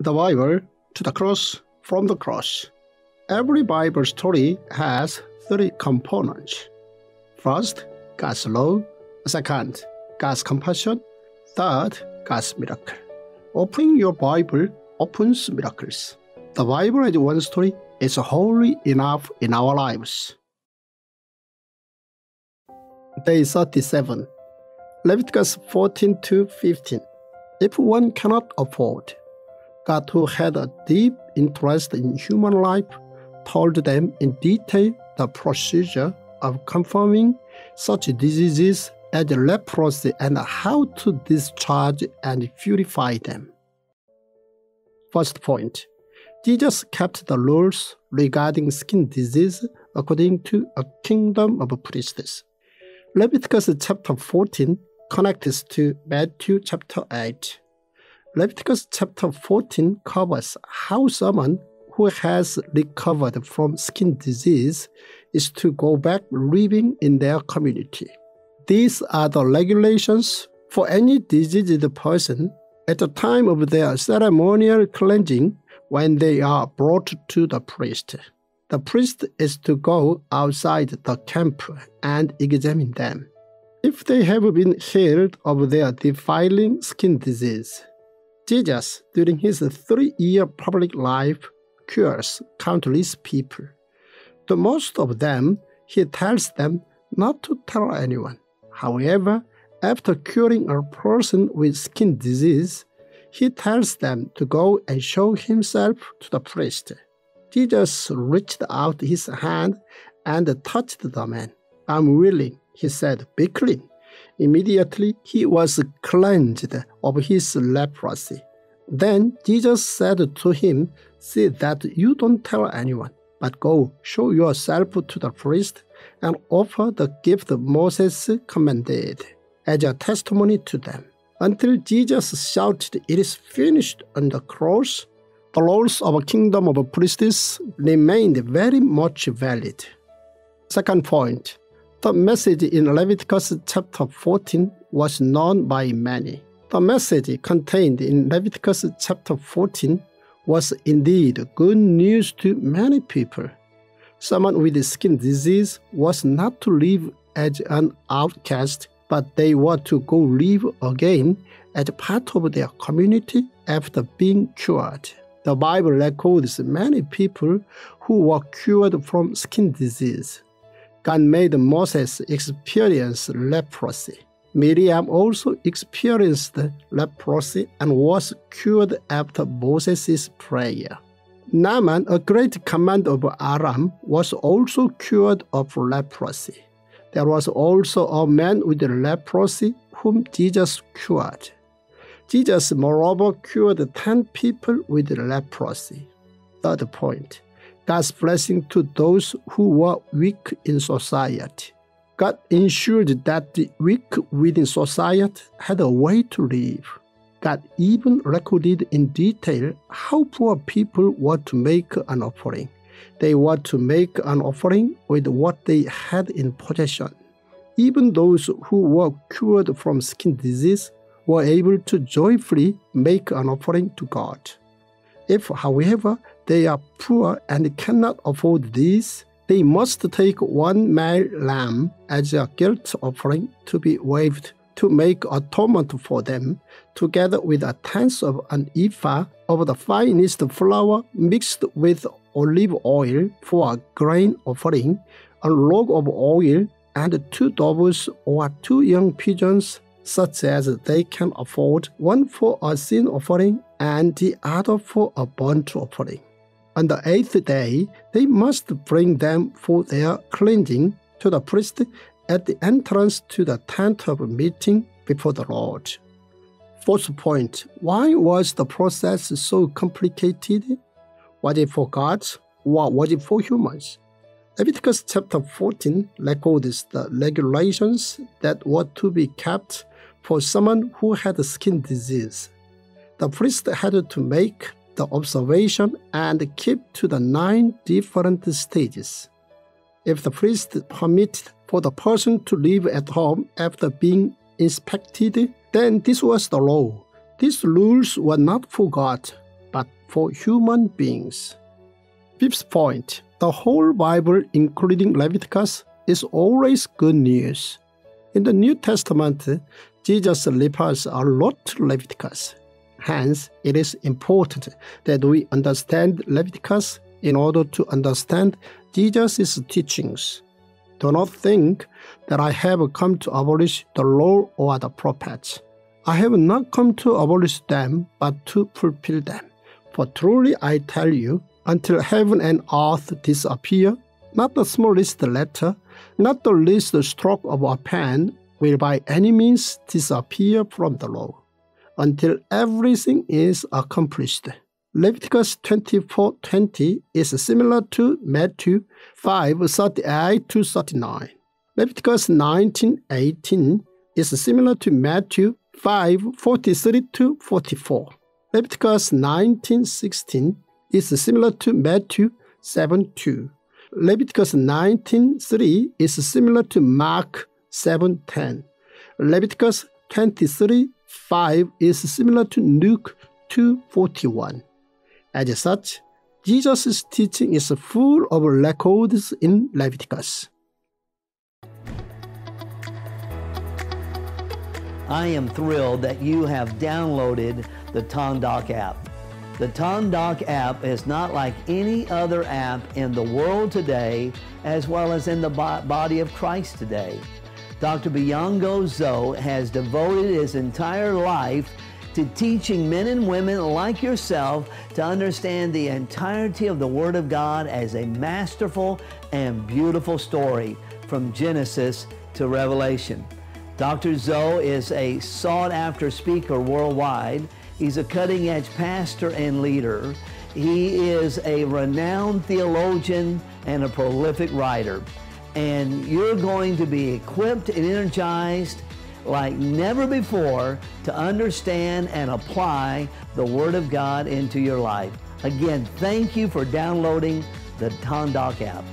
the Bible to the cross from the cross. Every Bible story has three components. First, God's law. Second, God's compassion. Third, God's miracle. Opening your Bible opens miracles. The Bible as one story is wholly enough in our lives. Day 37. Leviticus 14 to 15. If one cannot afford, Who had a deep interest in human life, told them in detail the procedure of confirming such diseases as leprosy and how to discharge and purify them. First point Jesus kept the rules regarding skin disease according to a kingdom of priests. Leviticus chapter 14 connects to Matthew chapter 8. Leviticus chapter 14 covers how someone who has recovered from skin disease is to go back living in their community. These are the regulations for any diseased person at the time of their ceremonial cleansing when they are brought to the priest. The priest is to go outside the camp and examine them. If they have been healed of their defiling skin disease, Jesus, during his three year public life, cures countless people. To most of them, he tells them not to tell anyone. However, after curing a person with skin disease, he tells them to go and show himself to the priest. Jesus reached out his hand and touched the man. I'm willing, he said, be clean. Immediately he was cleansed of his leprosy. Then Jesus said to him, See that you don't tell anyone, but go show yourself to the priest and offer the gift Moses commanded as a testimony to them. Until Jesus shouted, It is finished on the cross, the laws of a kingdom of priests remained very much valid. Second point, the message in Leviticus chapter 14 was known by many. The message contained in Leviticus chapter 14 was indeed good news to many people. Someone with a skin disease was not to live as an outcast, but they were to go live again as part of their community after being cured. The Bible records many people who were cured from skin disease. God made Moses experience leprosy. Miriam also experienced leprosy and was cured after Moses' prayer. Naaman, a great commander of Aram, was also cured of leprosy. There was also a man with leprosy whom Jesus cured. Jesus, moreover, cured 10 people with leprosy. Third point God's blessing to those who were weak in society. God ensured that the weak within society had a way to live. God even recorded in detail how poor people were to make an offering. They were to make an offering with what they had in possession. Even those who were cured from skin disease were able to joyfully make an offering to God. If, however, they are poor and cannot afford this, they must take one male lamb as a guilt offering to be waved to make atonement for them, together with a tenth of an ephah of the finest flour mixed with olive oil for a grain offering, a log of oil, and two doves or two young pigeons, such as they can afford, one for a sin offering and the other for a burnt offering. On the eighth day, they must bring them for their cleansing to the priest at the entrance to the tent of meeting before the Lord. Fourth point Why was the process so complicated? Was it for gods or was it for humans? Leviticus chapter 14 records the regulations that were to be kept for someone who had a skin disease. The priest had to make the observation and keep to the nine different stages. If the priest permitted for the person to live at home after being inspected, then this was the law. These rules were not for God, but for human beings. Fifth point the whole Bible, including Leviticus, is always good news. In the New Testament, Jesus refers a lot to Leviticus. Hence, it is important that we understand Leviticus in order to understand Jesus' teachings. Do not think that I have come to abolish the law or the prophets. I have not come to abolish them, but to fulfill them. For truly I tell you, until heaven and earth disappear, not the smallest letter, not the least stroke of a pen will by any means disappear from the law, until everything is accomplished. Leviticus 24:20 is similar to Matthew 5:38 to 39. Leviticus 19:18 is similar to Matthew 5:43 to 44. Leviticus 19:16 is similar to Matthew 7:2. Leviticus 19:3 is similar to Mark 7:10. Leviticus 23:5 is similar to Luke 2:41. As such, Jesus' teaching is full of records in Leviticus. I am thrilled that you have downloaded the Tongdok app. The Tongdok app is not like any other app in the world today, as well as in the body of Christ today. Dr. Byoungho Zoh has devoted his entire life to teaching men and women like yourself to understand the entirety of the Word of God as a masterful and beautiful story from Genesis to Revelation. Dr. Zoh is a sought after speaker worldwide. He's a cutting edge pastor and leader. He is a renowned theologian and a prolific writer. And you're going to be equipped and energized like never before to understand and apply the Word of God into your life. Again, thank you for downloading the Tongdok app.